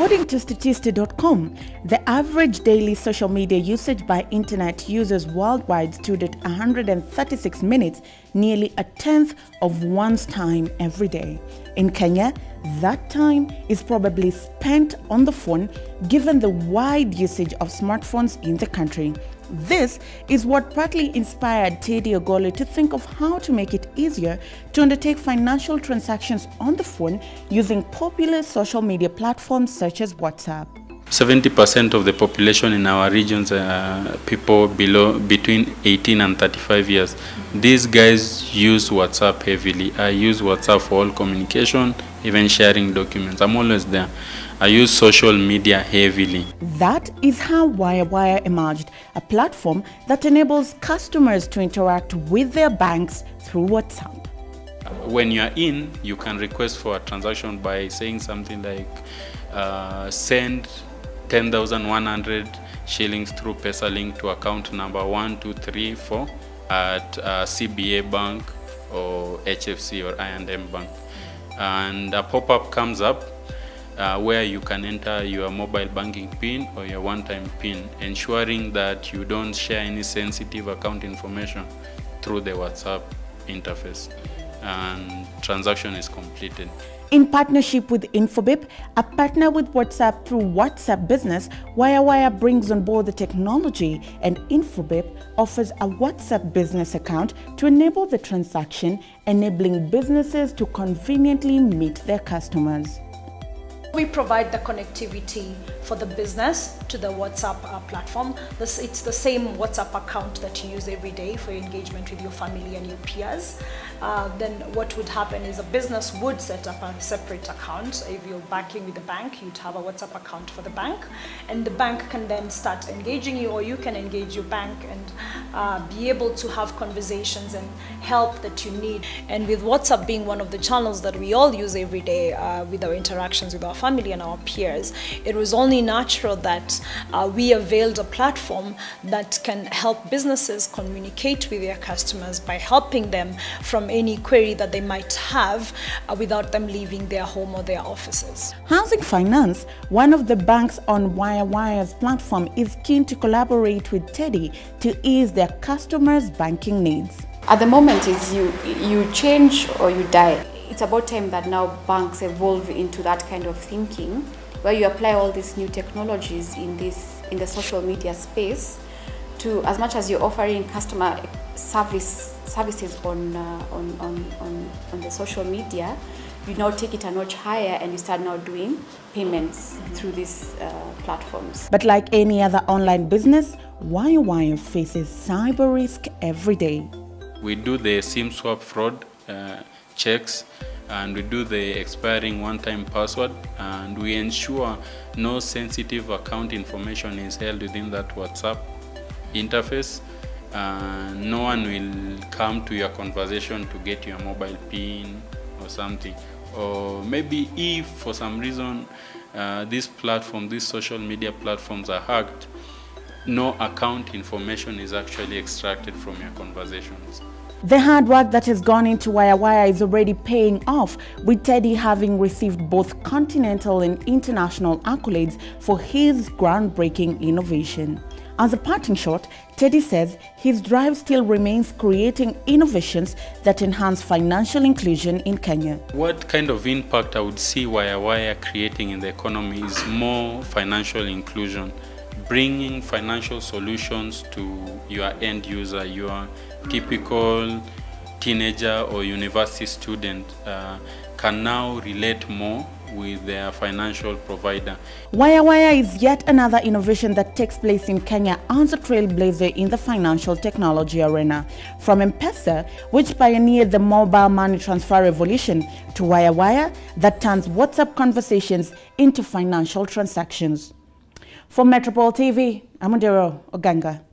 According to Statista.com, the average daily social media usage by internet users worldwide stood at 136 minutes, nearly a tenth of one's time every day. In Kenya, that time is probably spent on the phone given the wide usage of smartphones in the country. This is what partly inspired Teddy Ogallo to think of how to make it easier to undertake financial transactions on the phone using popular social media platforms such as WhatsApp. 70% of the population in our regions are people below between 18 and 35 years. These guys use WhatsApp heavily. I use WhatsApp for all communication, even sharing documents. I'm always there. I use social media heavily. That is how WayaWaya emerged, a platform that enables customers to interact with their banks through WhatsApp. When you are in, you can request for a transaction by saying something like uh, send 10,100 shillings through PesaLink to account number 1234 at uh, CBA Bank or HFC or I&M Bank. And a pop-up comes up uh, where you can enter your mobile banking PIN or your one-time PIN, ensuring that you don't share any sensitive account information through the WhatsApp interface and transaction is completed. In partnership with Infobip, a partner with WhatsApp through WhatsApp Business, WayaWaya brings on board the technology and Infobip offers a WhatsApp business account to enable the transaction, enabling businesses to conveniently meet their customers. We provide the connectivity for the business to the WhatsApp uh, platform. This, it's the same WhatsApp account that you use every day for engagement with your family and your peers. Uh, then what would happen is a business would set up a separate account. If you're banking with the bank, you'd have a WhatsApp account for the bank. And the bank can then start engaging you or you can engage your bank and uh, be able to have conversations and help that you need. And with WhatsApp being one of the channels that we all use every day uh, with our interactions with our family and our peers, it was only natural that uh, we availed a platform that can help businesses communicate with their customers by helping them from any query that they might have uh, without them leaving their home or their offices. Housing Finance, one of the banks on WayaWaya's platform, is keen to collaborate with Teddy to ease their customers' banking needs. At the moment, is you you change or you die it's about time that now banks evolve into that kind of thinking where you apply all these new technologies in this in the social media space to as much as you're offering customer service services on uh, on, on, on on the social media you now take it a notch higher and you start now doing payments mm -hmm. through these uh, platforms. But like any other online business, WayaWaya faces cyber risk every day. We do the SIM swap fraud uh, checks and we do the expiring one-time password and we ensure no sensitive account information is held within that WhatsApp interface. Uh, no one will come to your conversation to get your mobile pin or something. Or maybe if for some reason uh, this platform, these social media platforms are hacked, no account information is actually extracted from your conversations. The hard work that has gone into WayaWaya is already paying off, with Teddy having received both continental and international accolades for his groundbreaking innovation. As a parting shot, Teddy says his drive still remains creating innovations that enhance financial inclusion in Kenya. What kind of impact I would see WayaWaya creating in the economy is more financial inclusion bringing financial solutions to your end user, your typical teenager or university student uh, can now relate more with their financial provider. WayaWaya is yet another innovation that takes place in Kenya as a trailblazer in the financial technology arena. From M-Pesa, which pioneered the mobile money transfer revolution, to WayaWaya that turns WhatsApp conversations into financial transactions. For Metropol TV, I'm Adiro Oganga.